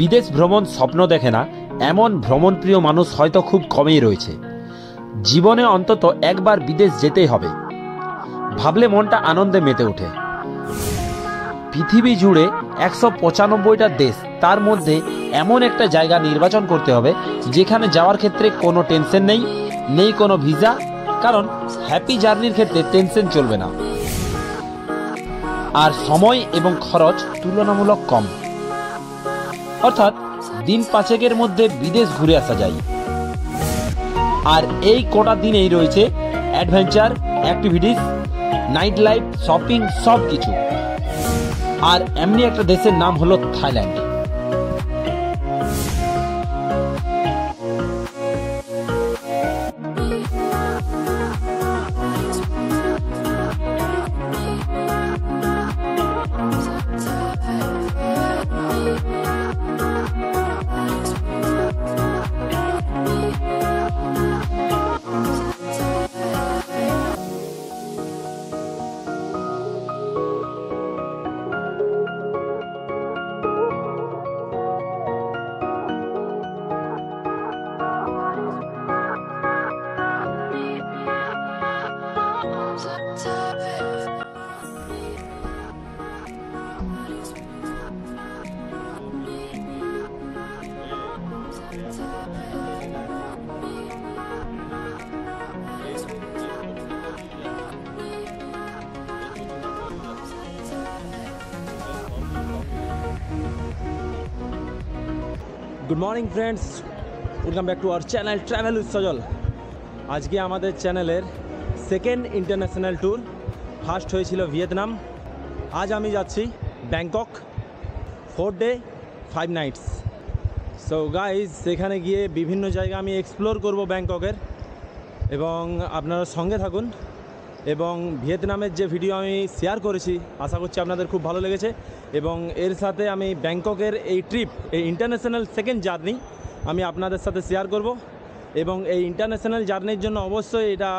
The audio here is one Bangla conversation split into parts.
বিদেশ ভ্রমণ স্বপ্ন দেখে না, এমন ভ্রমণপ্রিয় মানুষ হয়তো খুব কমই রয়েছে। জীবনে অন্তত একবার বিদেশ যেতেই হবে। ভাবলে মনটা আনন্দে মেতে ওঠে। পৃথিবী জুড়ে একশো পঁচানব্বইটা দেশ, তার মধ্যে এমন একটা জায়গা নির্বাচন করতে হবে, যেখানে যাওয়ার ক্ষেত্রে কোনো টেনশন নেই নেই কোনো ভিসা, কারণ হ্যাপি জার্নির ক্ষেত্রে টেনশন চলবে না। আর সময় এবং খরচ তুলনামূলক কম। অর্থাৎ দিন পাঁচেকের মধ্যে বিদেশ ঘুরে আসা যায়। আর এই কটা দিনেই রয়েছে adventure activities night life shopping সব কিছু আর এমনি একটা দেশের নাম হলো Thailand. Good morning friends welcome back to our channel travel with Sajal আজকে আমাদের চ্যানেলের সেকেন্ড ইন্টারন্যাশনাল ট্যুর ফার্স্ট হয়েছিল ভিয়েতনাম। আজ আমি যাচ্ছি Bangkok. Four day five nights so guys সেখানে গিয়ে বিভিন্ন জায়গা আমি এক্সপ্লোর করব ব্যাংককের। এবং আপনারা সঙ্গে থাকুন। এবং ভিয়েতনামের যে ভিডিও আমি শেয়ার করেছি, আশা করছি আপনাদের খুব ভালো লেগেছে। এবং এর সাথে আমি ব্যাংককের এই ট্রিপ, এই ইন্টারন্যাশনাল সেকেন্ড জার্নি আমি আপনাদের সাথে শেয়ার করব। এবং এই ইন্টারন্যাশনাল জার্নির জন্য অবশ্যই এটা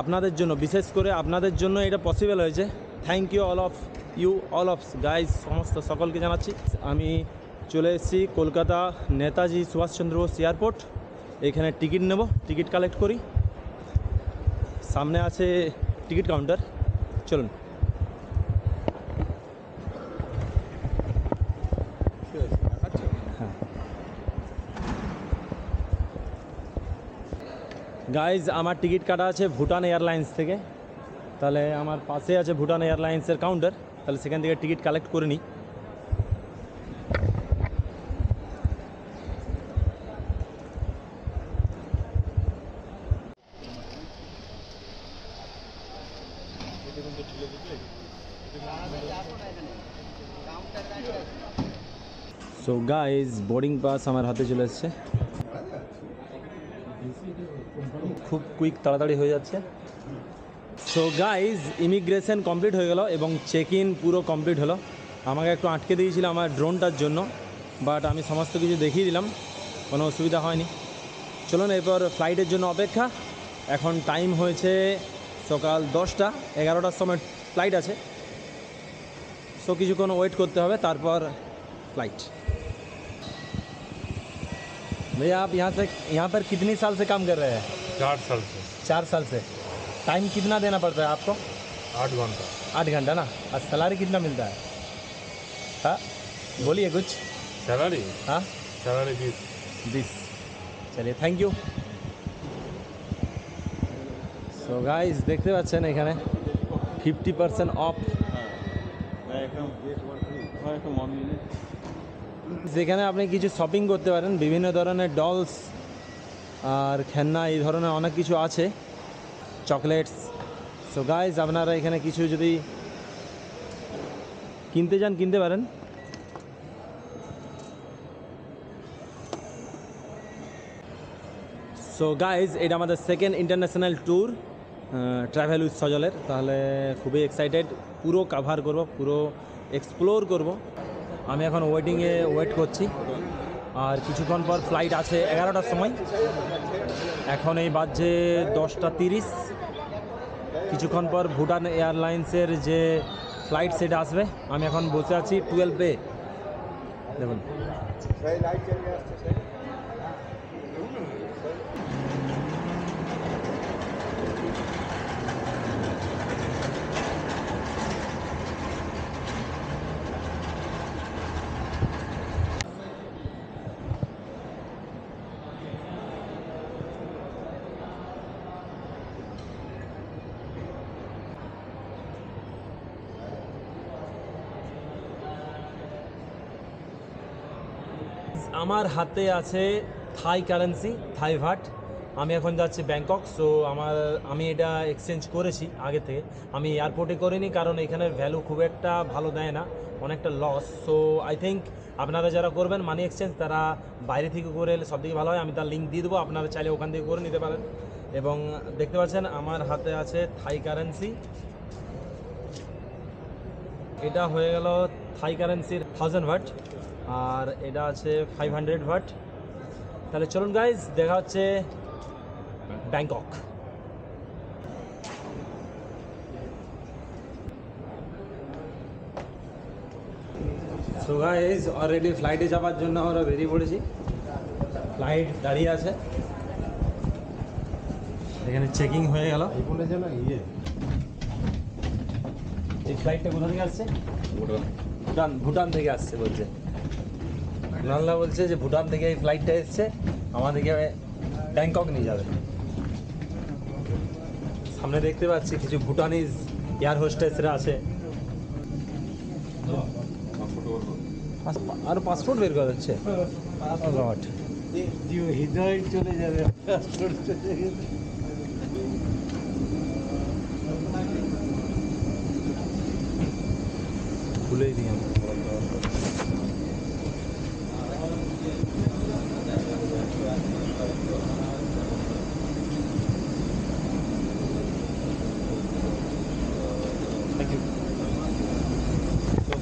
আপনাদের জন্য, বিশেষ করে আপনাদের জন্য এটা পসিবল হয়েছে। Thank you all of you all of guys সমস্ত সকলকে জানাচ্ছি। আমি চলে এসেছি কলকাতা নেতাজি সুভাষচন্দ্র বোস এয়ারপোর্ট। এখানে টিকিট নেব, টিকিট কালেক্ট করি। সামনে আছে টিকিট কাউন্টার। চলুন। গাইজ আমার টিকিট কাটা আছে ভুটান এয়ারলাইন্স থেকে। তাহলে আমার পাশে আছে ভুটান এয়ারলাইন্সের কাউন্টার। তাহলে সেখান থেকে টিকিট কালেক্ট করে নিই। গাইজ বোর্ডিং পাস আমার হাতে চলে এসছে। খুব কুইক তাড়াতাড়ি হয়ে যাচ্ছে। সো গাইজ ইমিগ্রেশন কমপ্লিট হয়ে গেল এবং চেক ইন পুরো কমপ্লিট হলো। আমাকে একটু আটকে দিয়েছিল আমার ড্রোনটার জন্য বাট আমি সমস্ত কিছু দেখিয়ে দিলাম। কোনো অসুবিধা হয়নি। চলুন এরপর ফ্লাইটের জন্য অপেক্ষা। এখন টাইম হয়েছে সকাল দশটা, এগারোটার সময় ফ্লাইট আছে। সো কিছুক্ষণ ওয়েট করতে হবে, তারপর ফ্লাইট भैया आप यहाँ से यहाँ पर कितनी साल से काम कर रहे हैं चार साल से चार साल से टाइम कितना देना पड़ता है आपको आठ घंटा आठ घंटा ना और सैलरी कितना मिलता है हाँ बोलिए कुछ सैलरी हाँ सैलरी बीस बीस চলিয়ে থ্যাংক ইউ সো গাইজ দেখতে পাচ্ছেন এখানে ফিফটি পার্সেন্ট অফ যেখানে আপনি কিছু শপিং করতে পারেন, বিভিন্ন ধরনের ডলস আর খেলনা, এই ধরনের অনেক কিছু আছে চকলেটস সো গাইজ আপনারা এখানে কিছু যদি কিনতে যান কিনতে পারেন। সো গাইজ এটা আমাদের second international tour travel with সজলের। তাহলে খুবই এক্সাইটেড পুরো কাভার করব, পুরো এক্সপ্লোর করব। আমি এখন ওয়েটিংয়ে ওয়েট করছি। আর কিছুক্ষণ পর ফ্লাইট আছে এগারোটার সময়। এখন এই বাজছে দশটা তিরিশ। কিছুক্ষণ পর ভুটান এয়ারলাইন্সের যে ফ্লাইট সেটা আসবে। আমি এখন বসে আছি টুয়েলভ দেখুন। আমার হাতে আছে থাই কারেন্সি থাই ভাট আমি এখন যাচ্ছি ব্যাংকক সো আমার, আমি এটা এক্সচেঞ্জ করেছি আগে থেকে। আমি এয়ারপোর্টে করিনি কারণ এখানের ভ্যালু খুব একটা ভালো দেয় না, অনেকটা লস সো আই থিঙ্ক আপনারা যারা করবেন মানি এক্সচেঞ্জ তারা বাইরে থেকে করে এলে সবথেকে ভালো হয়। আমি তার লিঙ্ক দিয়ে দেবো, আপনারা চাইলে ওখান থেকে করে নিতে পারেন। এবং দেখতে পাচ্ছেন, আমার হাতে আছে থাই কারেন্সি এটা হয়ে গেল থাই কারেন্সির থাউজেন্ড ভাট আর এটা আছে ফাইভ হান্ড্রেড ভাট তাহলে চলুন গাইজ দেখা হচ্ছে ব্যাংকক সো গাইজ অলরেডি ফ্লাইটে যাওয়ার জন্য আমরা বেরিয়ে পড়েছি। ফ্লাইট দাঁড়িয়ে আছে। এখানে চেকিং হয়ে গেল। এই ফ্লাইটটা কোথা থেকে আসছে? ভুটান ভুটান থেকে আসছে বলছে। নাল্লা বলছে যে ভুটান থেকে এই ফ্লাইটটা এসছে, আমাদেরকে ব্যাংকক নিয়ে যাবে। সামনে দেখতে পাচ্ছি কিছু ভুটানিজ এয়ার হোস্টেসরা আছে। আর পাসপোর্ট বের করা Oh হৃদয় চলে যাবে।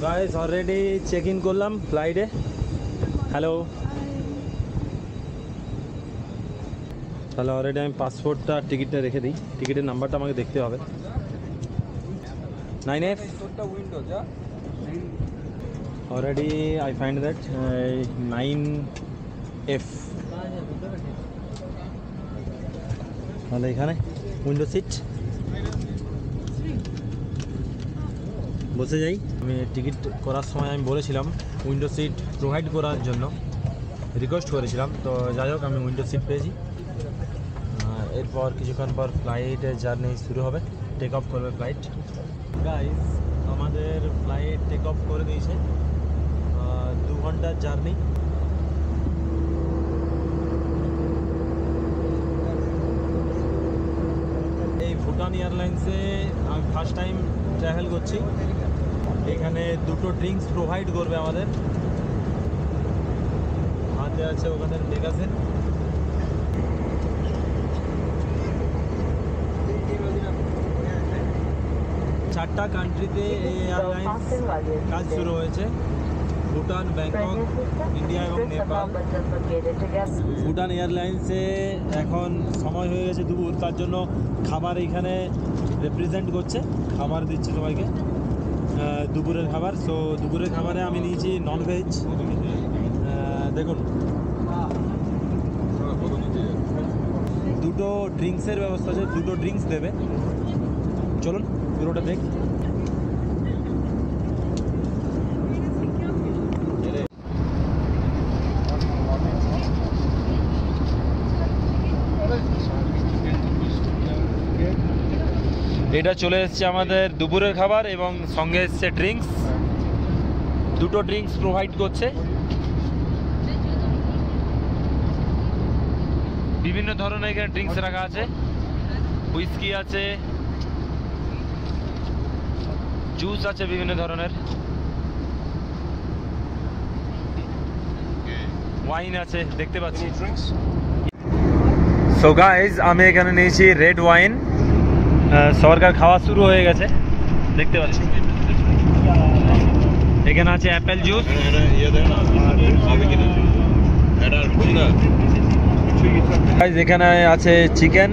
তো গাইস অলরেডি চেক ইন করলাম ফ্লাইটে হ্যালো তাহলে অলরেডি আমি পাসপোর্টটা টিকিটটা রেখে দিই। টিকিটের নাম্বারটা আমাকে দেখতে হবে। Nine F already I find that uh, 9F তাহলে এখানে উইন্ডো সিট বসে যাই। আমি টিকিট করার সময় আমি বলেছিলাম উইন্ডো সিট প্রোভাইড করার জন্য। রিকোয়েস্ট করেছিলাম, তো যাই হোক, আমি উইন্ডো সিট পেয়েছি। এরপর কিছুক্ষণ পর ফ্লাইটের জার্নি শুরু হবে। টেক অফ করবে ফ্লাইট গাইস আমাদের ফ্লাইট টেক অফ করে দিয়েছে। দু ঘণ্টার জার্নি এই ভুটান এয়ারলাইন্সে আমি ফার্স্ট টাইম ট্রাভেল করছি। এখানে দুটো ড্রিঙ্কস প্রোভাইড করবে আমাদের। হাতে আছে ওখানের মেগাজিন চারটা কান্ট্রিতে এই এয়ারলাইন্স কাজ শুরু হয়েছে। ভুটান, ব্যাংকক ইন্ডিয়া এবং নেপাল। ভুটান এয়ারলাইন্সে এখন সময় হয়ে গেছে দুপুর। তার জন্য খাবার এখানে রিপ্রেজেন্ট করছে। খাবার দিচ্ছে সবাইকে। দুপুরের খাবার। সো দুপুরের খাবারে আমি নিয়েছি ননভেজ দেখুন। দুটো ড্রিঙ্কসের ব্যবস্থা আছে। দুটো ড্রিঙ্কস দেবে। চলুন, পুরোটা দেখ। এটা চলে এসছে আমাদের দুপুরের খাবার এবং সঙ্গে এসছে ড্রিঙ্কস দুটো ড্রিঙ্কস প্রোভাইড করছে। বিভিন্ন ধরনের এখানে ড্রিঙ্কস রাখা আছে। হুইস্কি আছে। জুস আছে বিভিন্ন ধরনের। ওয়াইন আছে দেখতে পাচ্ছি। সো গাইজ আমি এখানে নিয়েছি রেড ওয়াইন সরকার খাওয়া শুরু হয়ে গেছে। দেখতে পাচ্ছি। এখানে আছে অ্যাপেল জুস। এখানে আছে চিকেন,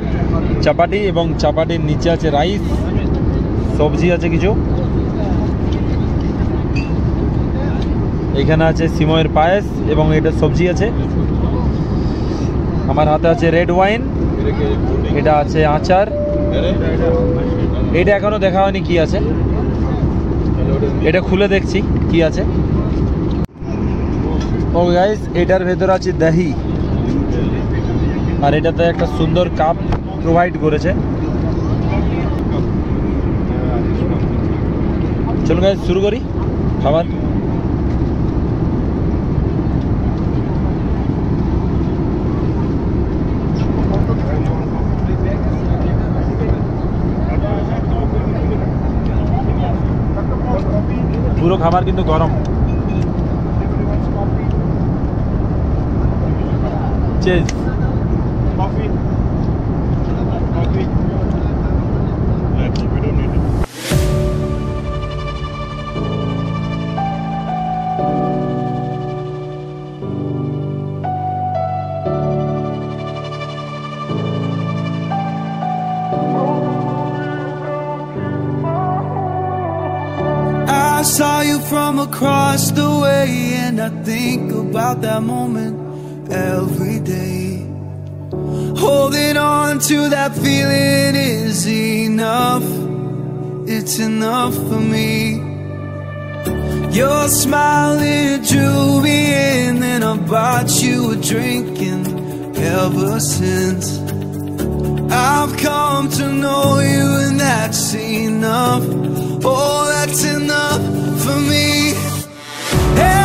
চাপাটি এবং চাপাটির নিচে আছে রাইস। সবজি আছে কিছু। এখানে আছে সিময়ের পায়েস এবং এটা সবজি আছে। আমার হাতে আছে রেড ওয়াইন। এটা আছে আচার। এটা এখনও দেখা হয়নি কি আছে। এটা খুলে দেখছি কি আছে। ও গাইস এটার ভেতর আছে দহি। আর এটাতে একটা সুন্দর কাপ প্রোভাইড করেছে। চলুন গাইস শুরু করি। খাবার পুরো খাবার কিন্তু গরম। Chase I from across the way, and I think about that moment every day. Holding on to that feeling is enough, it's enough for me. Your smile, it drew me in, and I bought you a drink, and ever since. I've come to know you, and that's enough. Oh, that's enough for me.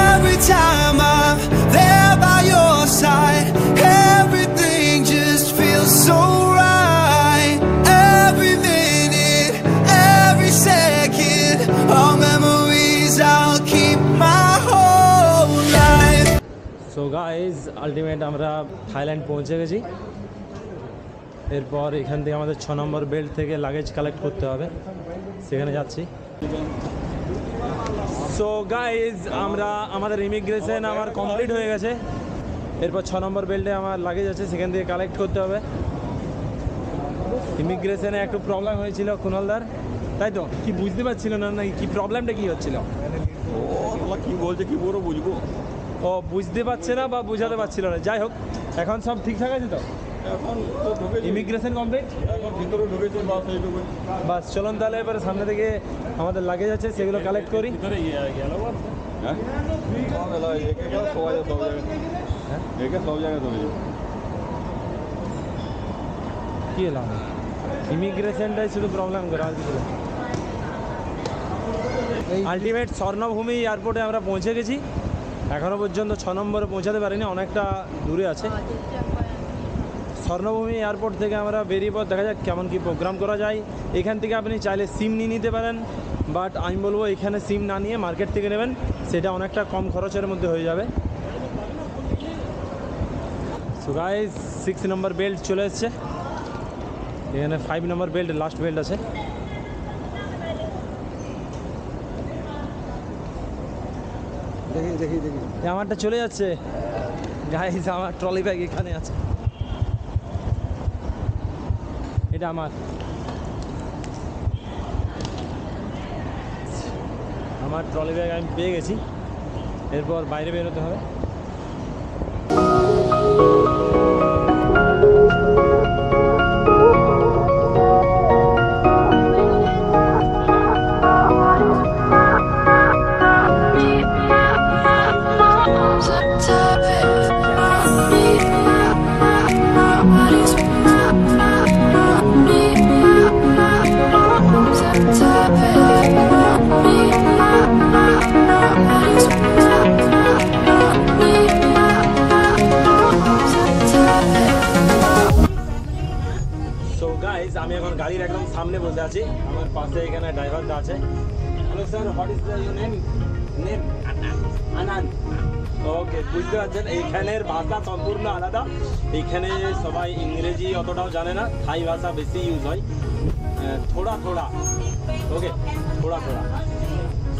Every time I'm there by your side, everything just feels so right. Every minute, every second, all memories I'll keep my whole life. So guys ultimate আমরা থাইল্যান্ড পৌঁছে গেছি এরপর এখান থেকে আমাদের ছ নম্বর বেল্ট থেকে লাগেজ কালেক্ট করতে হবে সেখানে যাচ্ছি সো গাইজ আমরা আমাদের ইমিগ্রেশন আমার কমপ্লিট হয়ে গেছে। এরপর ছ নম্বর বেল্টে আমার লাগেজ আছে সেখান থেকে কালেক্ট করতে হবে। ইমিগ্রেশনে একটু প্রবলেম হয়েছিল কুণালদার তাই তো? কি বুঝতে পারছিল না নাকি কি প্রবলেমটা কি হচ্ছিল? কি বলছে কি বলব বুঝব? ও বুঝতে পারছে না বা বোঝাতে পারছিল না। যাই হোক এখন সব ঠিকঠাক আছে তো? এখন ইমিগ্রেশন কমপ্লিট ভিতরে ঢুকেছে বাস এইটুকু বাস চলুন তাহলে এবারে সামনে থেকে আমাদের লাগেজ আছে সেগুলো কালেক্ট করি। হ্যাঁ? যাবে। কি এলাম ইমিগ্রেশনটাই শুধু প্রবলেম করে আর কিছু আলটিমেট স্বর্ণভূমি এয়ারপোর্টে আমরা পৌঁছে গেছি। এখনও পর্যন্ত ছ নম্বরে পৌঁছাতে পারিনি অনেকটা দূরে আছে। স্বর্ণভূমি এয়ারপোর্ট থেকে আমরা বেরিয়ে পর দেখা যাক কেমন কি প্রোগ্রাম করা যায়। এখান থেকে আপনি চাইলে সিম নিয়ে নিতে পারেন বাট আমি বলব এখানে সিম না নিয়ে মার্কেট থেকে নেবেন সেটা অনেকটা কম খরচের মধ্যে হয়ে যাবে। সো গাইজ সিক্স নম্বর বেল্ট চলে এসছে। এখানে ফাইভ নম্বর বেল্ট লাস্ট বেল্ট আছে। দেখি দেখি দেখি। আমারটা চলে যাচ্ছে। গাইজ আমার ট্রলি ব্যাগ এখানে আছে। এটা আমার। আমার ট্রলি ব্যাগ আমি পেয়ে গেছি। এরপর বাইরে বেরোতে হবে। আছি। আমার পাশে এখানে ড্রাইভারটা আছে। Hello sir what is the name name Anan okay বুঝতে পারছেন এইখানের ভাষা সম্পূর্ণ আলাদা। এইখানে সবাই ইংরেজি অতটাও জানে না থাই ভাষা বেশি ইউজ হয়। থোড়া থোড়া। ওকে থোড়া থোড়া।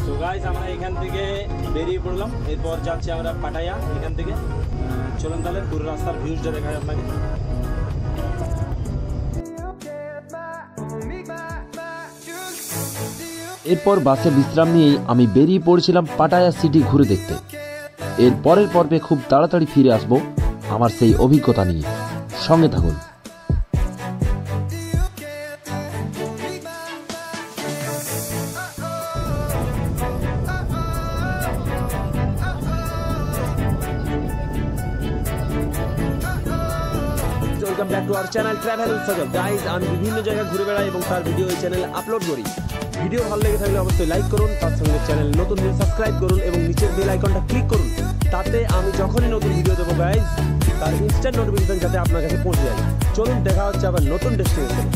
তো গাইজ আমরা এখান থেকে বেরিয়ে পড়লাম। এরপর যাচ্ছি আমরা পাটায়া এখান থেকে। চলুন তাহলে পুরো রাস্তার ভিউজটা দেখা যায় আপনাকে। এরপর বাসে বিশ্রাম নিয়েই আমি বেরিয়ে পড়ছিলাম পাটায়া সিটি ঘুরে দেখতে। এর পরের পর্বে খুব তাড়াতাড়ি ফিরে আসব আমার সেই অভিজ্ঞতা নিয়ে। সঙ্গে থাকুন। Back to our channel travel Sajal guys আমি বিভিন্ন জায়গায় ঘুরে বেড়াই এবং তার ভিডিও এই চ্যানেলে আপলোড করি। ভিডিও ভালো লেগে থাকলে অবশ্যই লাইক করুন, তার সঙ্গে চ্যানেল নতুন হলে সাবস্ক্রাইব করুন এবং নিচের বেল আইকনটা ক্লিক করুন। তাতে আমি যখনই নতুন ভিডিও দেবো গাইজ তার ইনস্ট্যান্ট নোটিফিকেশন যাতে আপনার কাছে পৌঁছে যায়। চলুন, দেখা হচ্ছে আবার নতুন ডেস্টিনেশন